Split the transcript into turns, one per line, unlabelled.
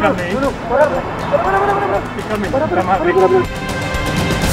para por para